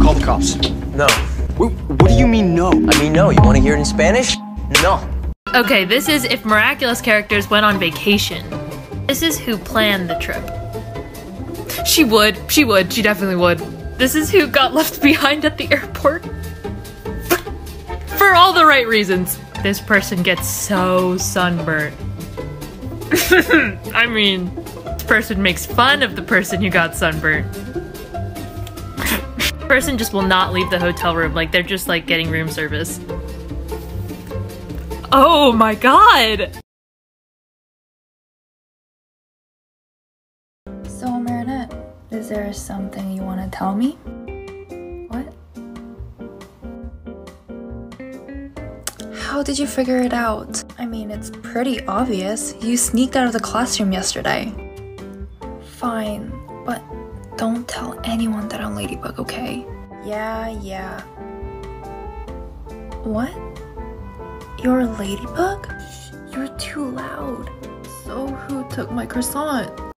call the cops. No. What, what do you mean no? I mean, no. You want to hear it in Spanish? No. Okay, this is if miraculous characters went on vacation. This is who planned the trip. She would. She would. She definitely would. This is who got left behind at the airport. For all the right reasons. This person gets so sunburnt. I mean, this person makes fun of the person who got sunburnt. person just will not leave the hotel room. Like, they're just like getting room service. Oh my god! Is there something you want to tell me? What? How did you figure it out? I mean, it's pretty obvious. You sneaked out of the classroom yesterday. Fine, but don't tell anyone that I'm Ladybug, okay? Yeah, yeah. What? You're a ladybug? Shh, You're too loud. So, who took my croissant?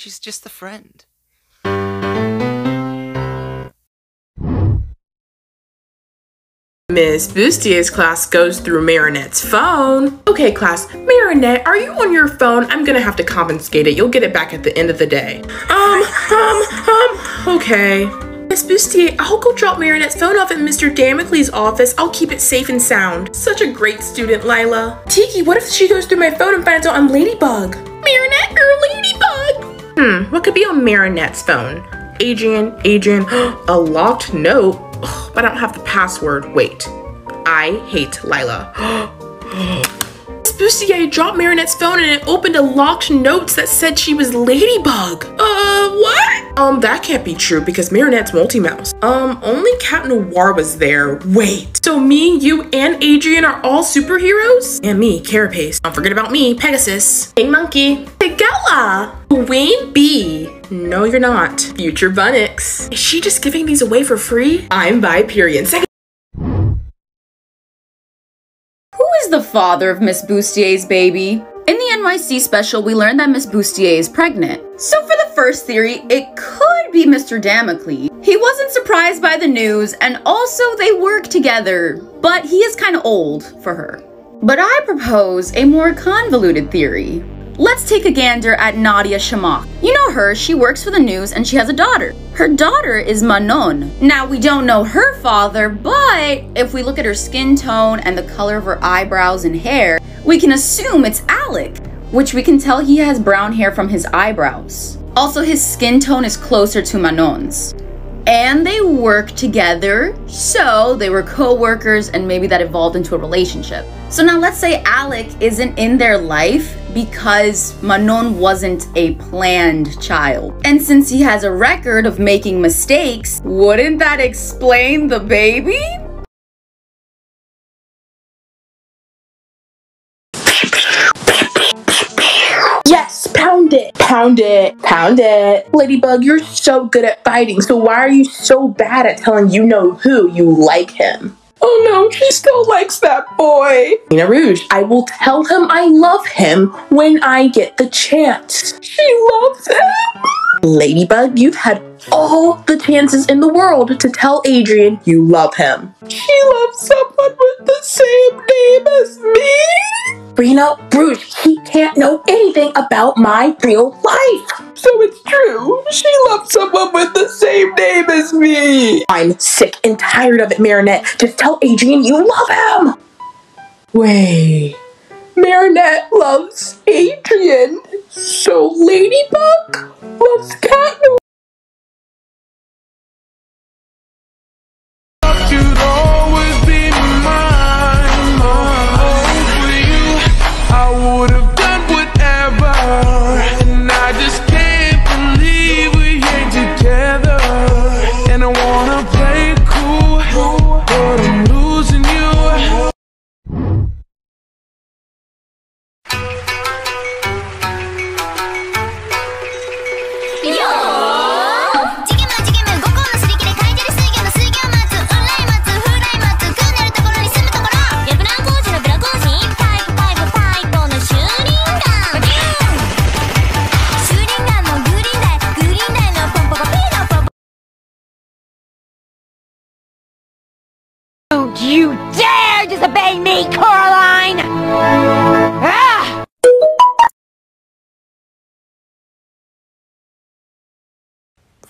She's just a friend. Miss Bustier's class goes through Marinette's phone. Okay, class. Marinette, are you on your phone? I'm gonna have to confiscate it. You'll get it back at the end of the day. Um, um, um, okay. Miss Bustier, I'll go drop Marinette's phone off at Mr. Damocles' office. I'll keep it safe and sound. Such a great student, Lila. Tikki, what if she goes through my phone and finds out I'm Ladybug? Marinette, Ladybug! Hmm, what could be on Marinette's phone? Adrien, Adrien, a locked note? Ugh, but I don't have the password. Wait. I hate Lila. Miss Bustier dropped Marinette's phone and it opened a locked notes that said she was Ladybug. Uh, what? Um, that can't be true because Marinette's multi-mouse. Um, only Cat Noir was there. Wait. So me, you, and Adrien are all superheroes? And me, Carapace. Don't forget about me, Pegasus. Hey, Monkey. Pigella. Queen Bee. No, you're not. Future Bunnix. Is she just giving these away for free? I'm Viperion. Second the father of Miss Bustier's baby? In the NYC special, we learned that Miss Bustier is pregnant. So for the first theory, it could be Mr. Damocles. He wasn't surprised by the news, and also they work together, but he is kind of old for her. But I propose a more convoluted theory. Let's take a gander at Nadja Chamack. You know her, she works for the news and she has a daughter. Her daughter is Manon. Now, we don't know her father, but if we look at her skin tone and the color of her eyebrows and hair, we can assume it's Alec, which we can tell he has brown hair from his eyebrows. Also, his skin tone is closer to Manon's. And they work together, so they were co workers, and maybe that evolved into a relationship. So now let's say Alec isn't in their life because Manon wasn't a planned child. And since he has a record of making mistakes, wouldn't that explain the baby? Pound it, pound it. Ladybug, you're so good at fighting, so why are you so bad at telling you know who you like him? Oh no, she still likes that boy. Rena Rouge, I will tell him I love him when I get the chance. She loves him. Ladybug, you've had all the chances in the world to tell Adrien you love him. She loves someone with the same name Rena Rouge, he can't know anything about my real life. So it's true. She loves someone with the same name as me. I'm sick and tired of it, Marinette. Just tell Adrien you love him. Wait. Marinette loves Adrien. So Ladybug loves Cat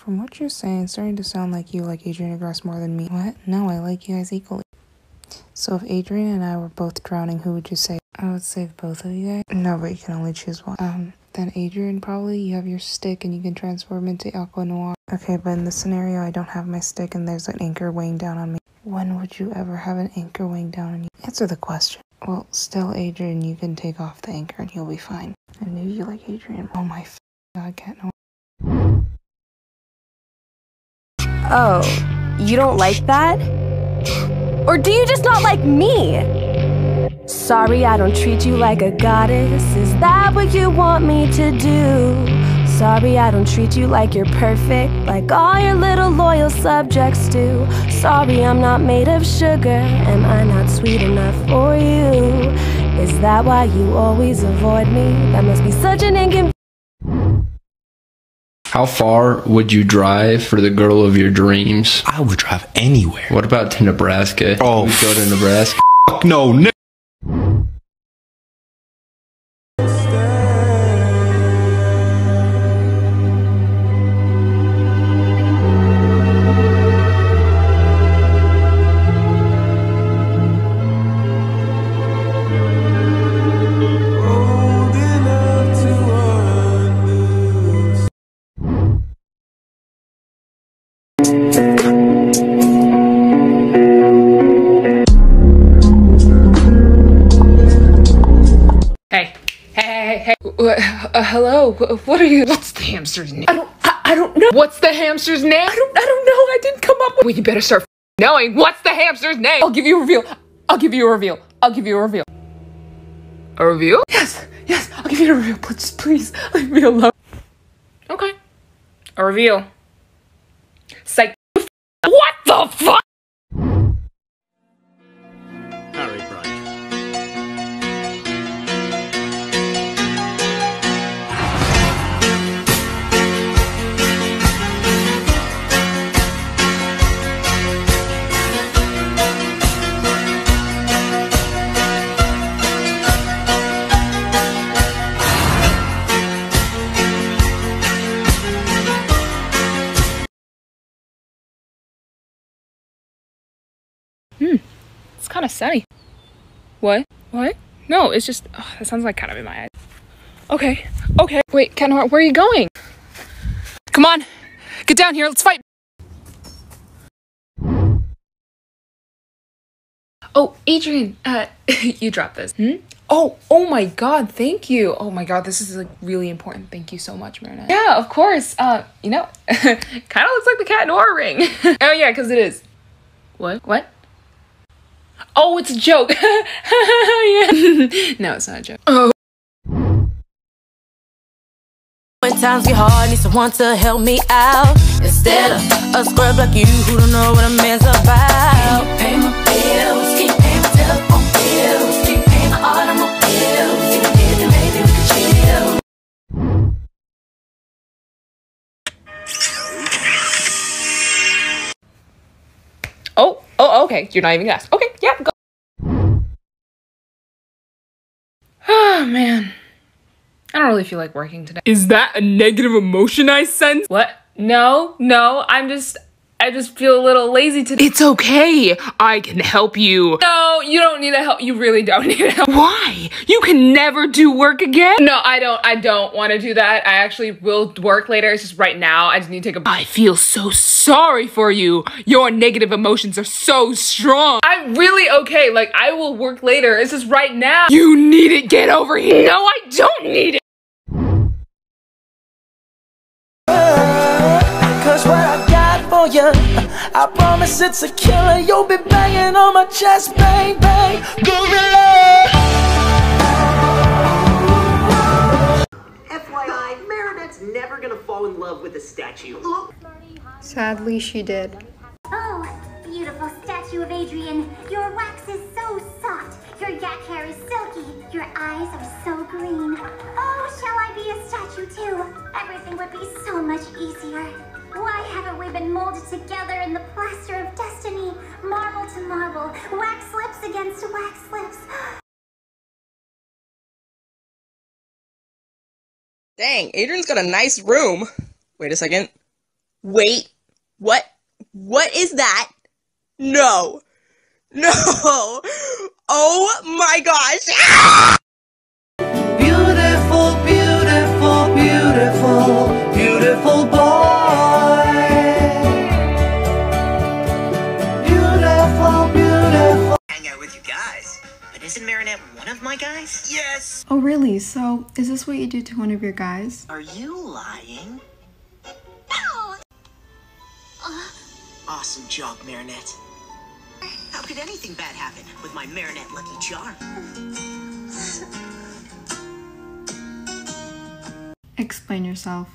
From what you're saying, it's starting to sound like you like Adrien Agreste more than me. What? No, I like you guys equally. So if Adrien and I were both drowning, who would you save? I would save both of you guys. No, but you can only choose one. Um, then Adrien probably, you have your stick and you can transform into Aqua Noir. Okay, but in this scenario, I don't have my stick and there's an anchor weighing down on me. When would you ever have an anchor weighing down on you? Answer the question. Well, still, Adrien, you can take off the anchor and you'll be fine. I knew you like Adrien. Oh my god, Cat Noir. Oh, you don't like that? Or do you just not like me? Sorry, I don't treat you like a goddess. Is that what you want me to do? Sorry, I don't treat you like you're perfect, like all your little loyal subjects do. Sorry, I'm not made of sugar. Am I not sweet enough for you? Is that why you always avoid me? That must be such an inconvenience. How far would you drive for the girl of your dreams? I would drive anywhere. What about to Nebraska? Oh, We'd go to Nebraska. Fuck no, Hey, hey, hey, hey, uh, hello. What are you? What's the hamster's name? I don't. I, I don't know. What's the hamster's name? I don't. I don't know. I didn't come up with. Well, you better start knowing. What's the hamster's name? I'll give you a reveal. I'll give you a reveal. I'll give you a reveal. A reveal? Yes. Yes. I'll give you a reveal. Please, please leave me alone. Okay. A reveal. Psych. What the fuck? It's kind of sunny. What? What? No, it's just. Oh, that sounds like kind of in my eyes. Okay. Okay. Wait, Kenhart, where are you going? Come on. Get down here. Let's fight. Oh, Adrien, uh, you dropped this. Hmm? Oh, oh my god, thank you. Oh my god, this is like really important. Thank you so much, Marina. Yeah, of course. Uh, you know, kind of looks like the cat Noir ring. oh yeah, because it is. What? What? Oh, it's a joke. no, it's not a joke. Oh. When times get hard, need someone to help me out. Instead of a scrub like you who don't know what a man's about. Pay my bills, keep paying my telephone bills, keep paying my automobiles. If you did, then maybe we could chill. Oh, oh, okay. You're not even gonna ask. Okay, Oh man. I don't really feel like working today. Is that a negative emotion I sense? What? No, no, I'm just I just feel a little lazy today. It's okay. I can help you. No, you don't need to help. You really don't need help. Why? You can never do work again? No, I don't. I don't want to do that. I actually will work later. It's just right now. I just need to take a I feel so sorry for you. Your negative emotions are so strong. I'm really okay. Like I will work later. It's just right now. You need it. Get over here. No, I don't need it. Uh, Cause what I got for you, I promise it's a killer. You'll be banging on my chest, bang, bang, gorilla. FYI, Meredith's never gonna fall in love with a statue. Sadly, she did. Oh, beautiful statue of Adrien. Your wax is so soft. Your yak hair is silky. Your eyes are so green. Oh, shall I be a statue too? Everything would be so much easier. Why haven't we been molded together in the plaster of destiny? Marble to marble, wax lips against wax lips. Dang, Adrien's got a nice room. Wait a second. Wait. What? What is that? No. No. Oh my gosh. Ah! Beautiful, beautiful, of my guys? Yes. Oh, really? So, is this what you do to one of your guys? Are you lying? Oh. Uh. Awesome job, Marinette. How could anything bad happen with my Marinette lucky charm? Explain yourself.